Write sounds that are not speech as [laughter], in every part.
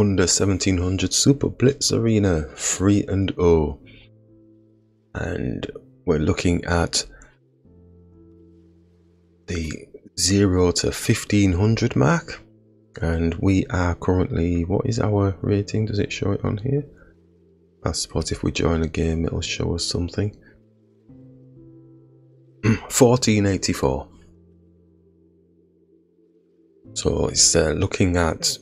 under 1700 Super Blitz Arena 3 and 0. And we're looking at the 0 to 1500 mark. And we are currently, what is our rating? Does it show it on here? I suppose if we join a game, it'll show us something. [clears throat] 1484. So it's uh, looking at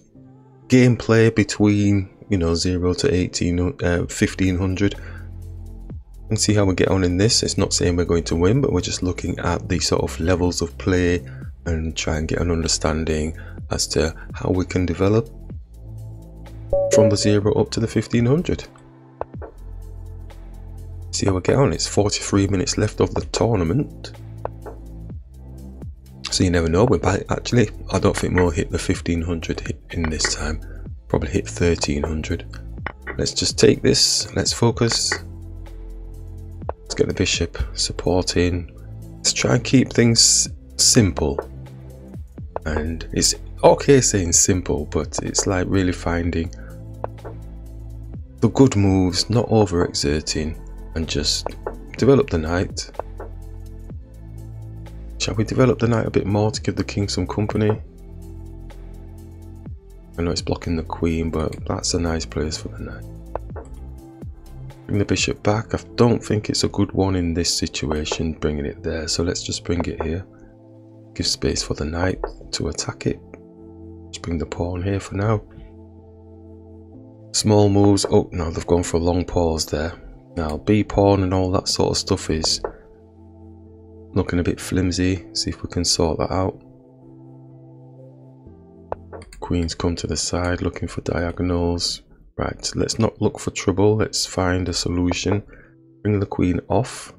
gameplay between you know 0 to 18 uh, 1500 and see how we get on in this. It's not saying we're going to win but we're just looking at the sort of levels of play and try and get an understanding as to how we can develop from the 0 up to the 1500 see how we get on. It's 43 minutes left of the tournament so you never know. We might actually, I don't think we'll hit the 1500 in this time. Probably hit 1300. Let's just take this. Let's focus. Let's get the bishop supporting. Let's try and keep things simple. And it's okay saying simple, but it's like really finding the good moves, not overexerting, and just develop the knight. Shall we develop the knight a bit more to give the king some company? I know it's blocking the queen, but that's a nice place for the knight. Bring the bishop back. I don't think it's a good one in this situation, bringing it there. So let's just bring it here. Give space for the knight to attack it. Let's bring the pawn here for now. Small moves. Oh, no, they've gone for a long pause there. Now, B pawn and all that sort of stuff is looking a bit flimsy. See if we can sort that out. Queens come to the side looking for diagonals. Right, let's not look for trouble. Let's find a solution. Bring the queen off.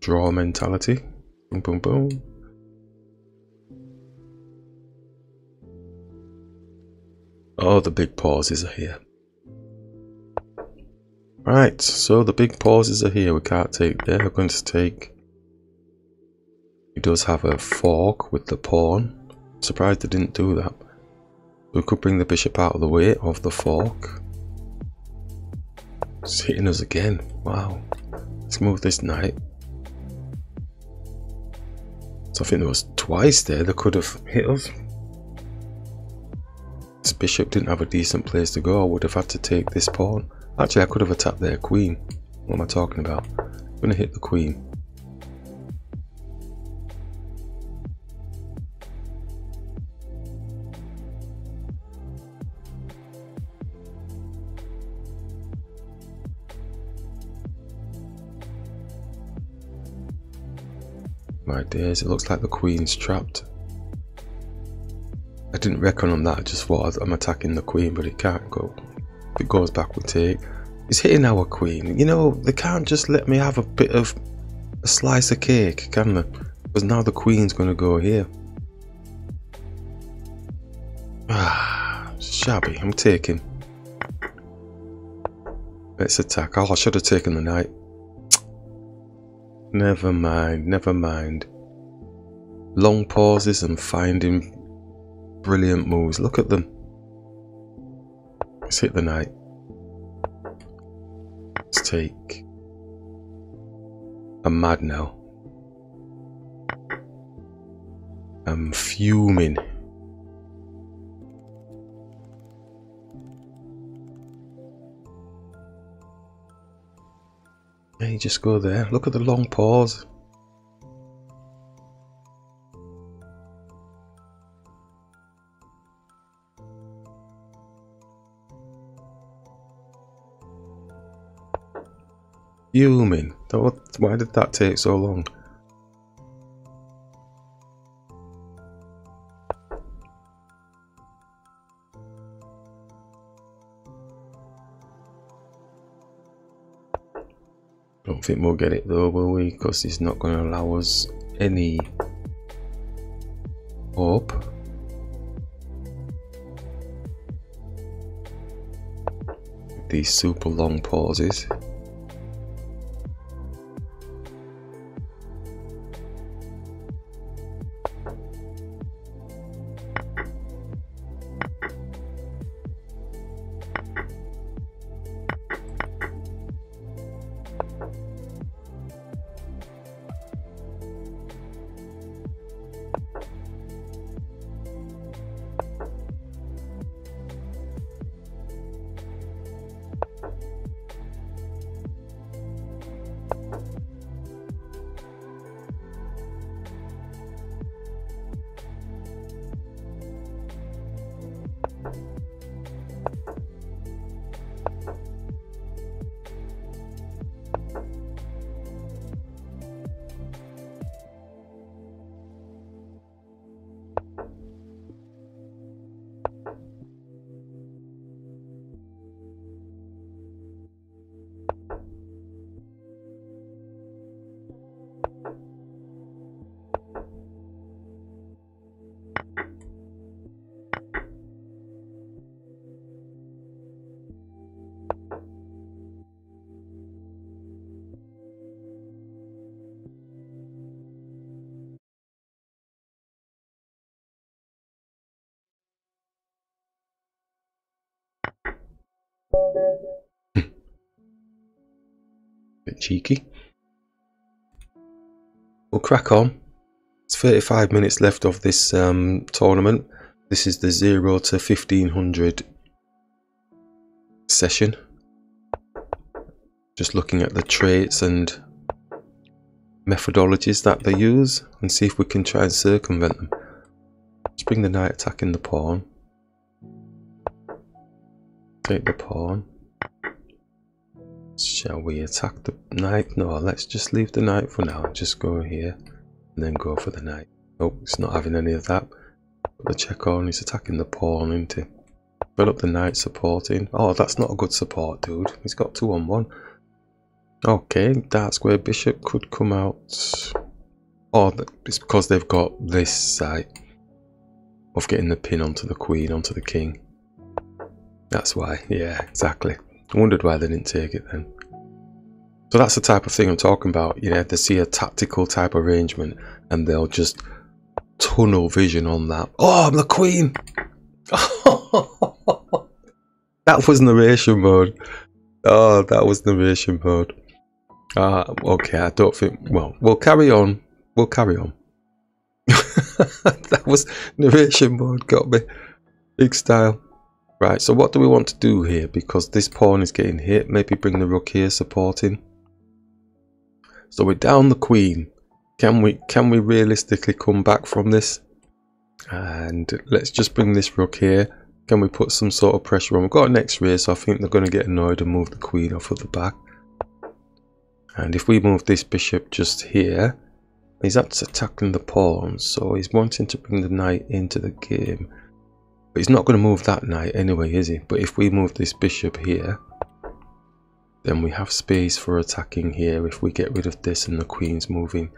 Draw mentality. Boom, boom, boom. Oh, the big pauses are here. Right, so the big pauses are here. We can't take there. We're going to take... He does have a fork with the pawn. Surprised they didn't do that. We could bring the bishop out of the way of the fork. It's hitting us again. Wow. Let's move this knight. So I think there was twice there that could have hit us. This bishop didn't have a decent place to go. I would have had to take this pawn. Actually, I could have attacked their queen. What am I talking about? I'm going to hit the queen. My dears, it looks like the queen's trapped. I didn't reckon on that, I just thought I'm attacking the queen, but it can't go it goes back, we take. He's hitting our queen. You know, they can't just let me have a bit of a slice of cake, can they? Because now the queen's going to go here. Ah, shabby. I'm taking. Let's attack. Oh, I should have taken the knight. Never mind, never mind. Long pauses and finding brilliant moves. Look at them. Let's hit the knight. Let's take I'm mad now. I'm fuming. You just go there. Look at the long pause. Fuming. Why did that take so long? Don't think we'll get it though, will we? Because it's not going to allow us any hope. These super long pauses. [laughs] Bit cheeky. We'll crack on. It's 35 minutes left of this um, tournament. This is the 0 to 1500 session. Just looking at the traits and methodologies that they use and see if we can try and circumvent them. Let's bring the knight attacking the pawn. Take the pawn. Shall we attack the knight? No, let's just leave the knight for now. Just go here and then go for the knight. Nope, it's not having any of that. Put the check on, he's attacking the pawn, isn't he? Fill up the knight supporting. Oh, that's not a good support, dude. He's got two on one. Okay, dark square bishop could come out. Oh, it's because they've got this side of getting the pin onto the queen, onto the king. That's why, yeah, exactly. I wondered why they didn't take it then. So that's the type of thing I'm talking about. You know, they see a tactical type arrangement and they'll just tunnel vision on that. Oh, I'm the queen! [laughs] that was narration mode. Oh, that was narration mode. Ah, uh, okay, I don't think... Well, we'll carry on. We'll carry on. [laughs] that was narration mode, got me. Big style. Right, so what do we want to do here? Because this pawn is getting hit. Maybe bring the rook here supporting. So we're down the queen. Can we can we realistically come back from this? And let's just bring this rook here. Can we put some sort of pressure on? We've got an x-ray, so I think they're going to get annoyed and move the queen off of the back. And if we move this bishop just here, he's that's attacking the pawn, so he's wanting to bring the knight into the game. But he's not going to move that knight anyway, is he? But if we move this bishop here, then we have space for attacking here if we get rid of this and the queen's moving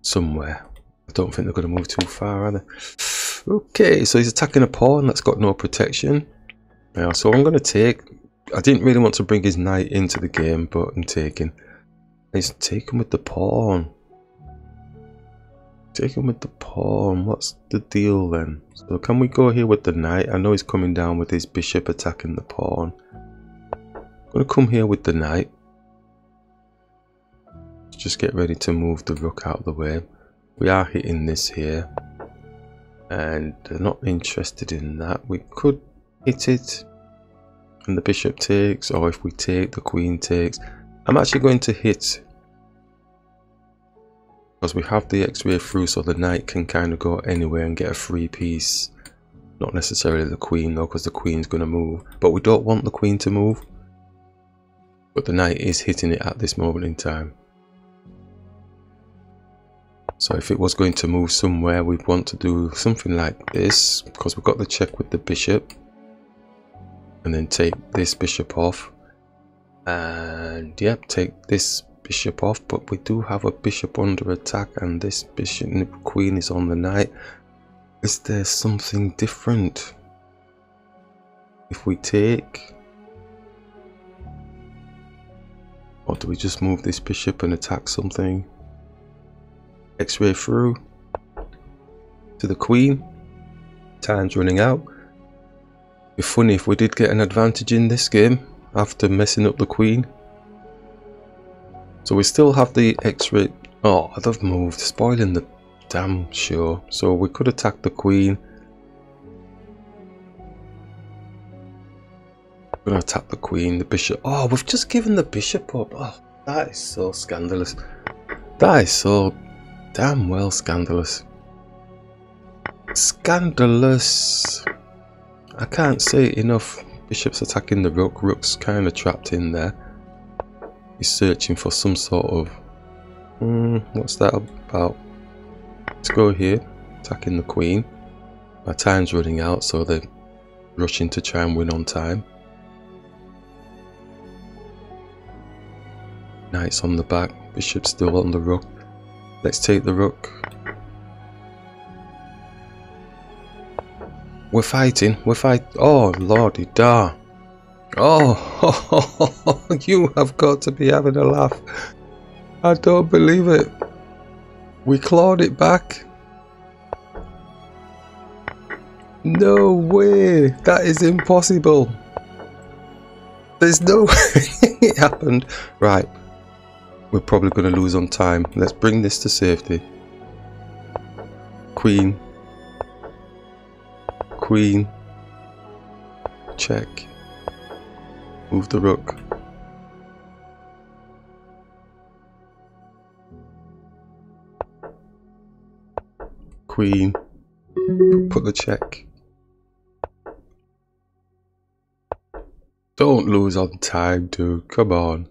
somewhere. I don't think they're going to move too far, they? [sighs] Okay, so he's attacking a pawn that's got no protection. Yeah, so I'm going to take... I didn't really want to bring his knight into the game, but I'm taking... He's taking with the pawn. Take him with the pawn. What's the deal then? So can we go here with the knight? I know he's coming down with his bishop attacking the pawn. I'm going to come here with the knight. Just get ready to move the rook out of the way. We are hitting this here. And they're not interested in that. We could hit it and the bishop takes or if we take the queen takes. I'm actually going to hit because we have the x-ray through so the knight can kind of go anywhere and get a free piece. Not necessarily the queen though because the queen's going to move. But we don't want the queen to move. But the knight is hitting it at this moment in time. So if it was going to move somewhere we'd want to do something like this because we've got the check with the bishop. And then take this bishop off. And yep take this bishop off but we do have a bishop under attack and this bishop queen is on the knight is there something different if we take? Or do we just move this bishop and attack something? X-ray through to the queen. Time's running out. Be funny if we did get an advantage in this game after messing up the queen so we still have the X-ray. Oh, have moved, spoiling the damn show. So we could attack the queen. We're gonna attack the queen, the bishop. Oh, we've just given the bishop up. Oh, that is so scandalous. That is so damn well scandalous. Scandalous. I can't say enough. Bishop's attacking the rook. Rook's kind of trapped in there. He's searching for some sort of... Hmm, what's that about? Let's go here. Attacking the queen. My time's running out, so they're rushing to try and win on time. Knight's on the back. Bishop's still on the rook. Let's take the rook. We're fighting. We're fight. Oh, lordy da. Oh, [laughs] you have got to be having a laugh. I don't believe it. We clawed it back. No way. That is impossible. There's no [laughs] way it happened. Right. We're probably going to lose on time. Let's bring this to safety. Queen. Queen. Check. Move the rook. Queen. Put the check. Don't lose on time, dude. Come on.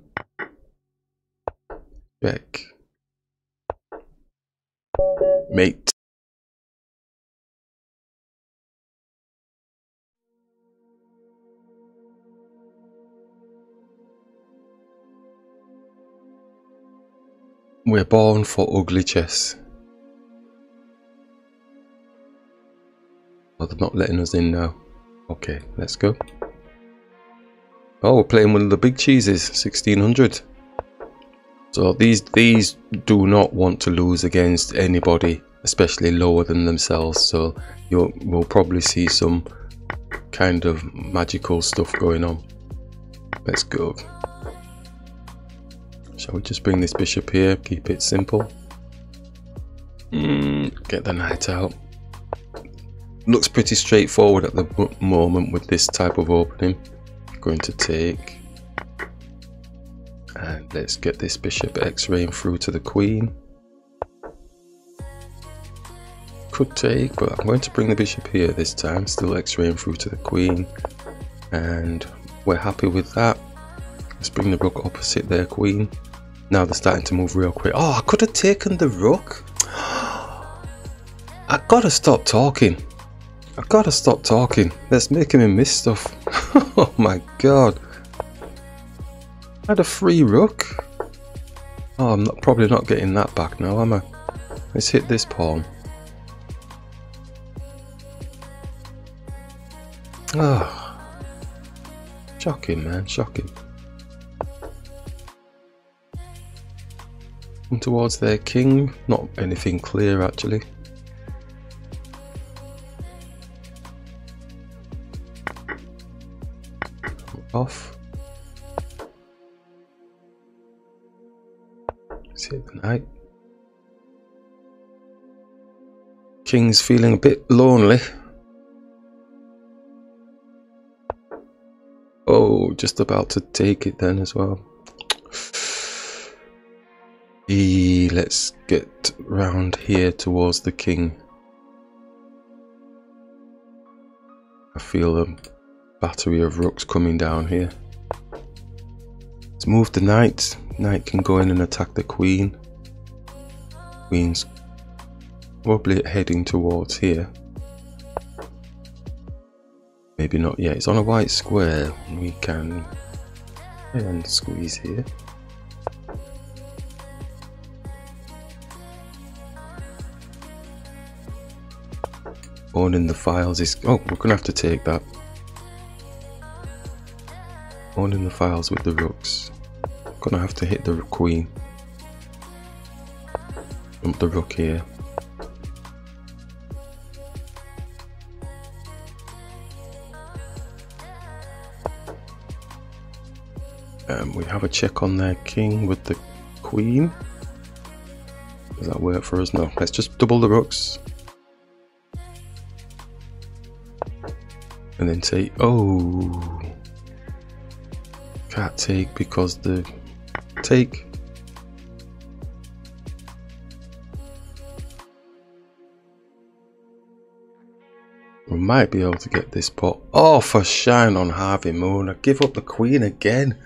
Check. Mate. We're born for ugly chess. Oh, they're not letting us in now. Okay, let's go. Oh, we're playing one of the big cheeses, 1600. So these these do not want to lose against anybody, especially lower than themselves. So you'll we'll probably see some kind of magical stuff going on. Let's go. Shall we just bring this bishop here, keep it simple. Mm, get the knight out. Looks pretty straightforward at the moment with this type of opening. Going to take. And let's get this bishop x-raying through to the queen. Could take, but I'm going to bring the bishop here this time. Still x-raying through to the queen. And we're happy with that. Let's bring the rook opposite their queen. Now they're starting to move real quick. Oh, I could have taken the rook. [gasps] I gotta stop talking. I gotta stop talking. That's making me miss stuff. [laughs] oh my god. I had a free rook. Oh, I'm not, probably not getting that back now, am I? Let's hit this pawn. Oh. Shocking, man. Shocking. Towards their king. Not anything clear, actually. off. See the knight. King's feeling a bit lonely. Oh, just about to take it then as well. Let's get round here towards the king. I feel a battery of rooks coming down here. Let's move the knight. Knight can go in and attack the queen. Queen's probably heading towards here. Maybe not yet. It's on a white square. We can and squeeze here. Owning the files is... Oh, we're going to have to take that. Owning the files with the rooks. Gonna have to hit the queen. The rook here. Um, we have a check on their king with the queen. Does that work for us? No. Let's just double the rooks. And then take... Oh... Can't take because the take We might be able to get this pot. Oh, for shine on Harvey Moon. I give up the queen again.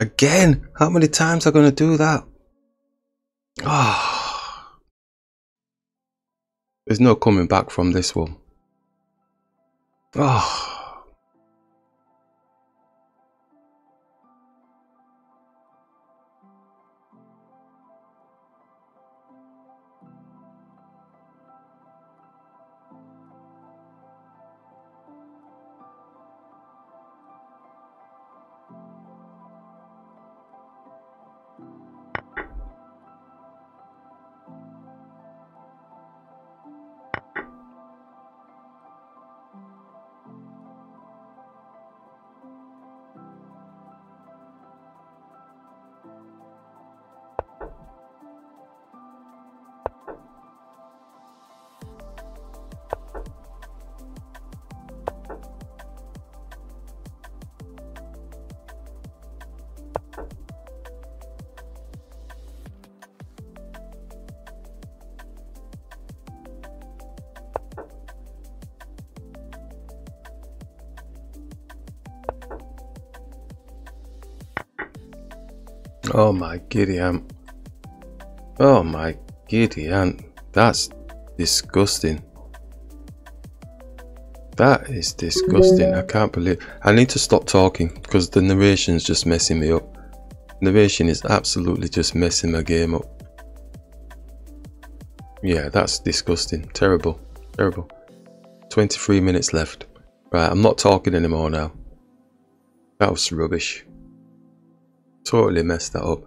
Again? How many times are going to do that? Ah. Oh. There's no coming back from this one. Oh. Oh my giddy aunt. Oh my giddy aunt. That's disgusting. That is disgusting. I can't believe. I need to stop talking because the narration is just messing me up. Narration is absolutely just messing my game up. Yeah, that's disgusting. Terrible. Terrible. 23 minutes left. Right, I'm not talking anymore now. That was rubbish. Totally messed that up.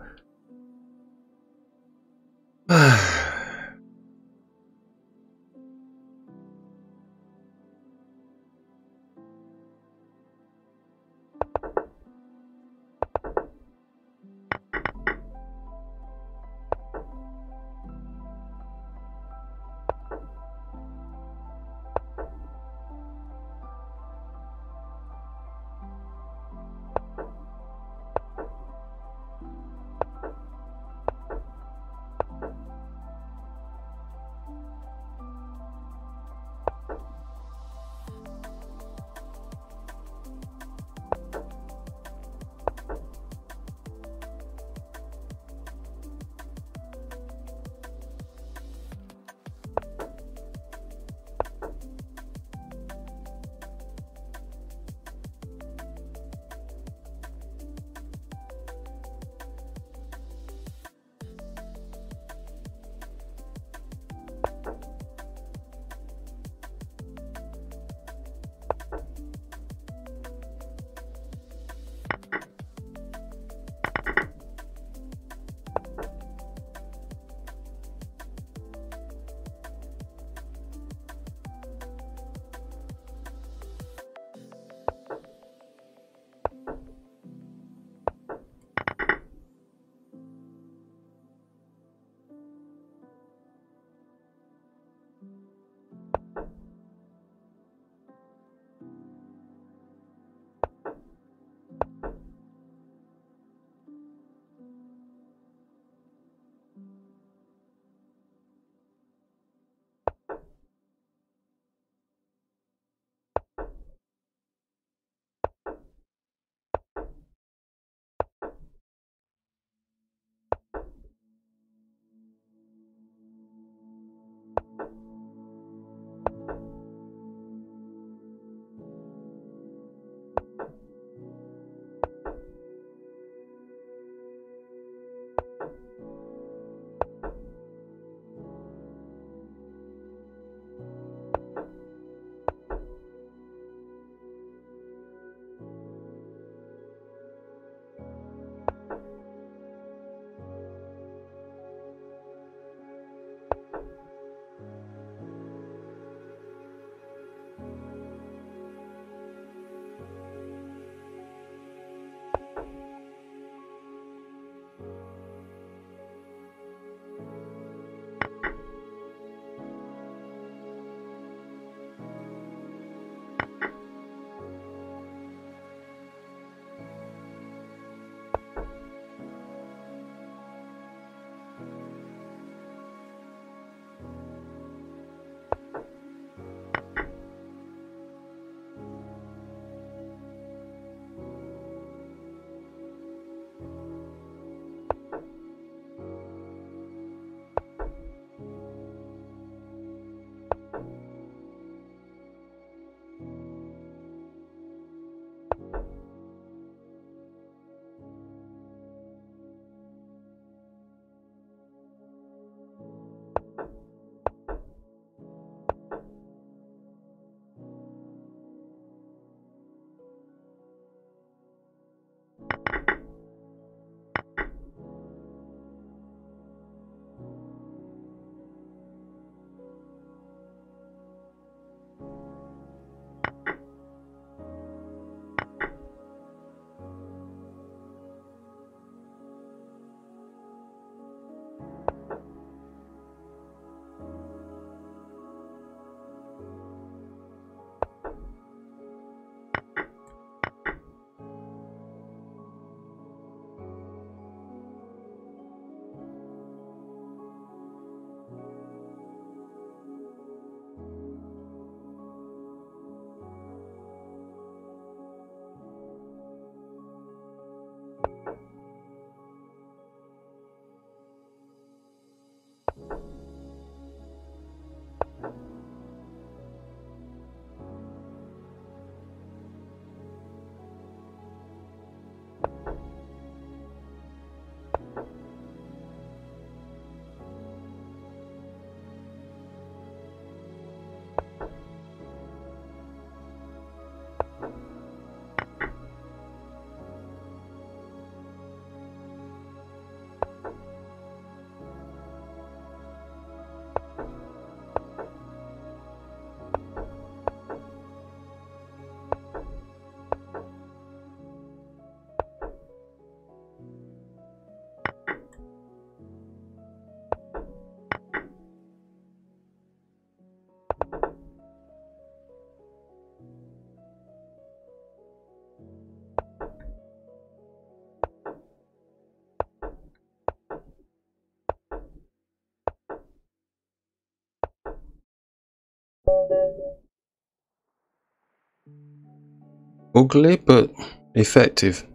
Ugly but effective.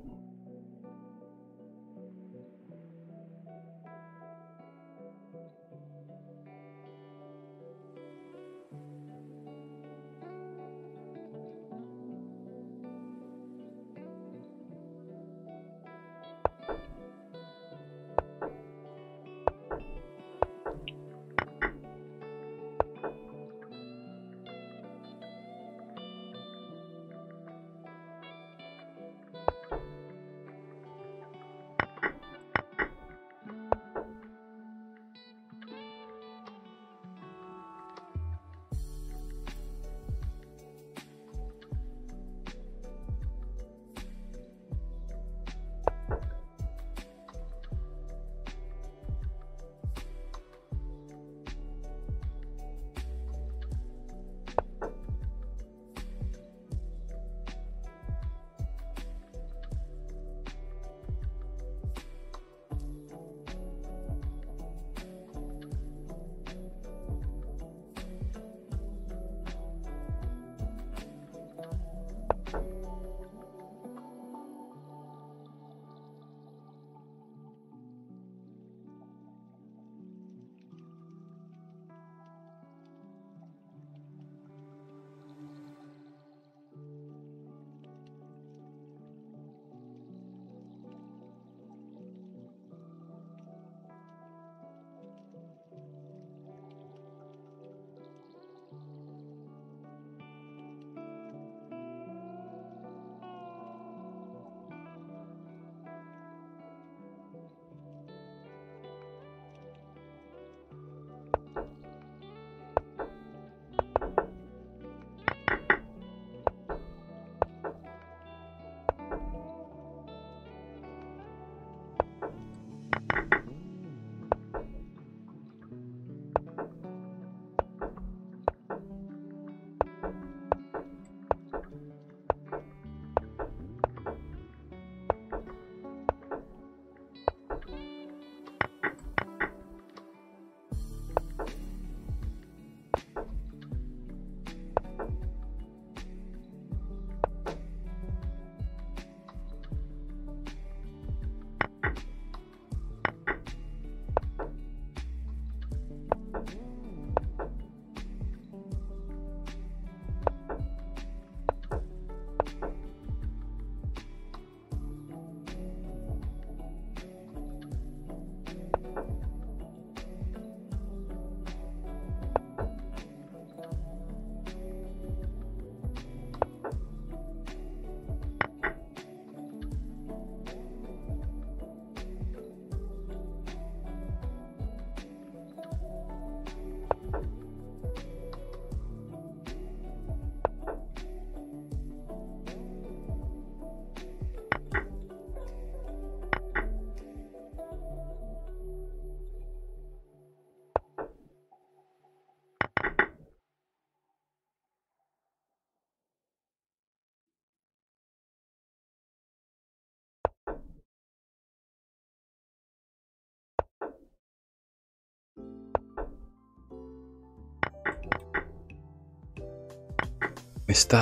Missed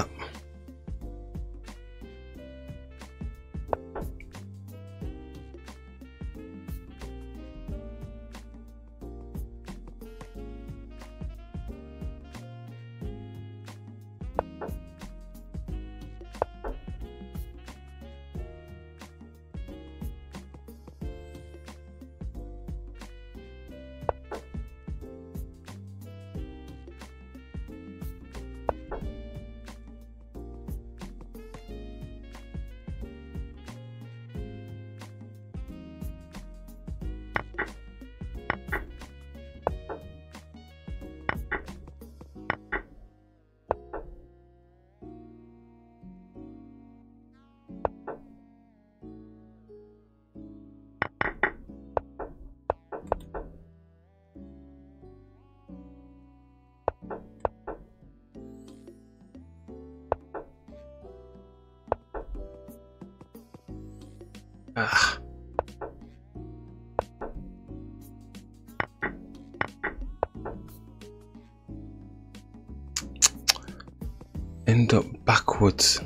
End up backwards.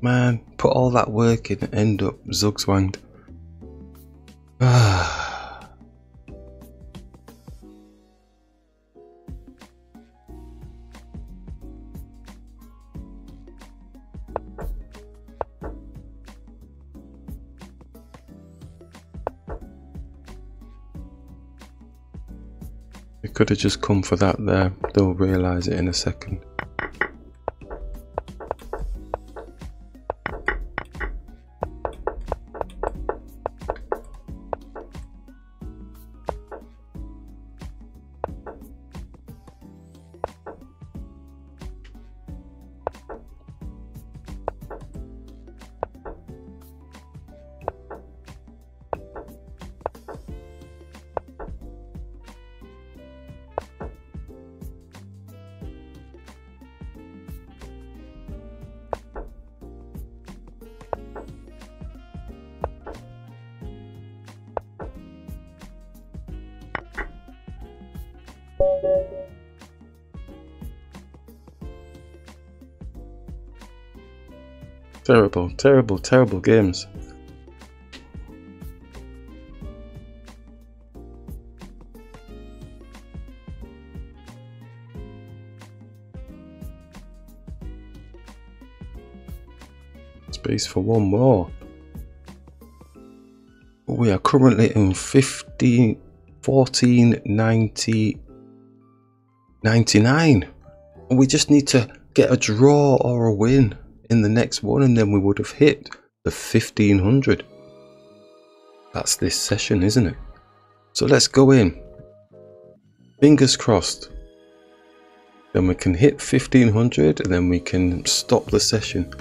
Man, put all that work in and end up zugzwanged. Could have just come for that there. They'll realise it in a second. Terrible, terrible, terrible games. Space for one more. We are currently in 15, 14, 90, 99. We just need to get a draw or a win in the next one and then we would have hit the 1500. That's this session, isn't it? So let's go in. Fingers crossed. Then we can hit 1500 and then we can stop the session.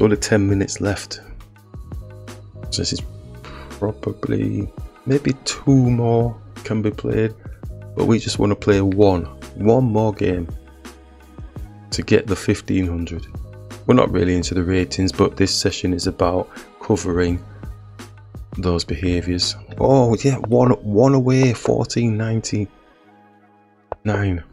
Only 10 minutes left. So this is probably maybe two more can be played, but we just want to play one, one more game to get the 1500. We're not really into the ratings, but this session is about covering those behaviors. Oh yeah, one one away, 1499.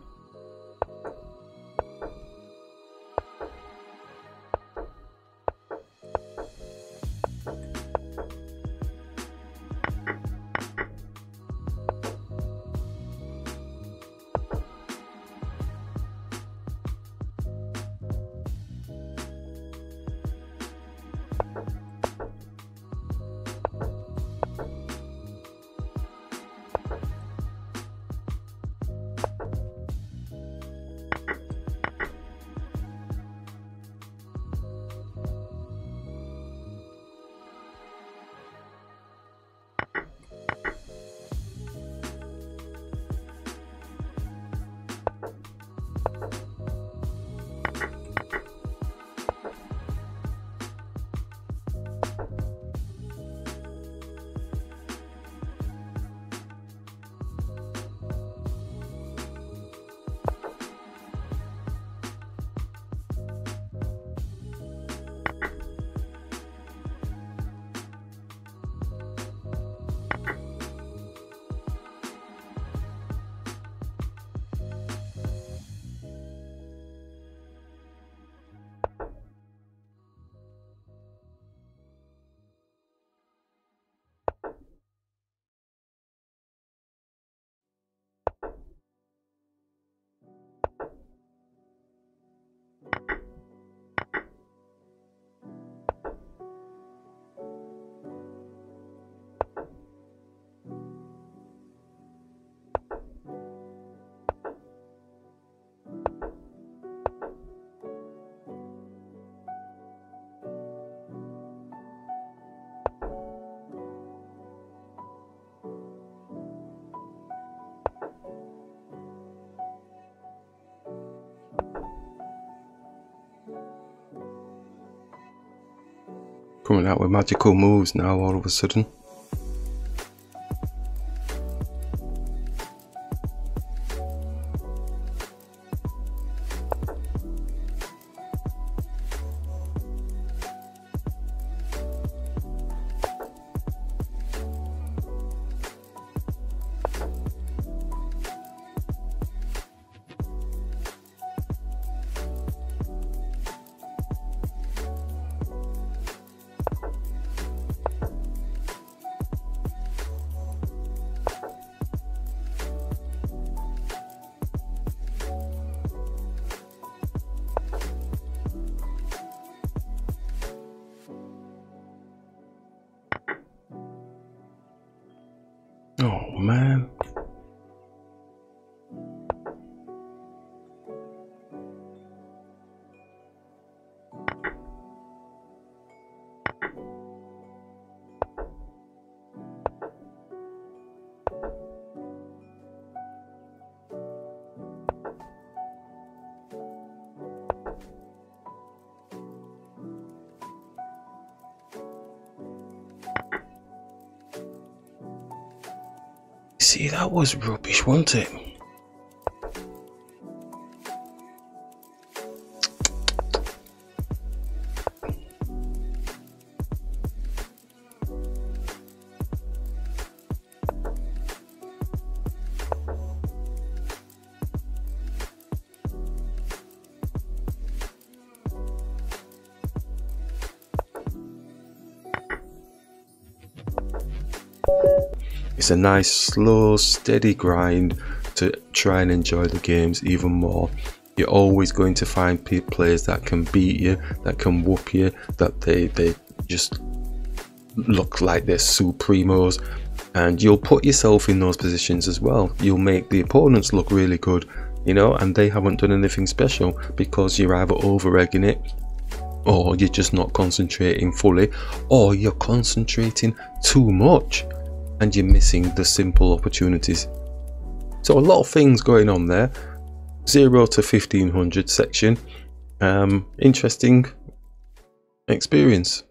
Coming out with magical moves now all of a sudden. See, that was rubbish, wasn't it? It's a nice, slow, steady grind to try and enjoy the games even more. You're always going to find players that can beat you, that can whoop you, that they, they just look like they're supremos. And you'll put yourself in those positions as well. You'll make the opponents look really good, you know, and they haven't done anything special because you're either over egging it or you're just not concentrating fully or you're concentrating too much and you're missing the simple opportunities. So a lot of things going on there. 0 to 1500 section. Um, interesting experience.